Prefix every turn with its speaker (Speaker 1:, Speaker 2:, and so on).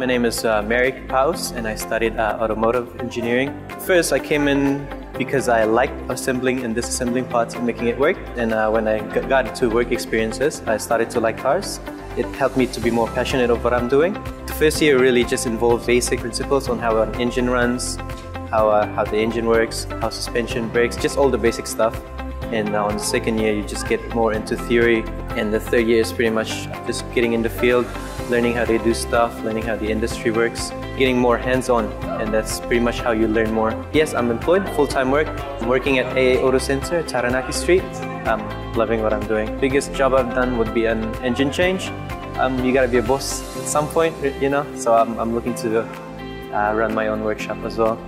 Speaker 1: My name is uh, Merick Paus, and I studied uh, automotive engineering. First, I came in because I liked assembling and disassembling parts and making it work. And uh, when I got into work experiences, I started to like cars. It helped me to be more passionate of what I'm doing. The first year really just involved basic principles on how an engine runs, how, uh, how the engine works, how suspension brakes, just all the basic stuff. And now in the second year, you just get more into theory. And the third year is pretty much just getting in the field, learning how they do stuff, learning how the industry works, getting more hands-on. And that's pretty much how you learn more. Yes, I'm employed, full-time work. I'm working at AA Auto Center, Taranaki Street. I'm loving what I'm doing. Biggest job I've done would be an engine change. Um, you gotta be a boss at some point, you know? So I'm, I'm looking to uh, run my own workshop as well.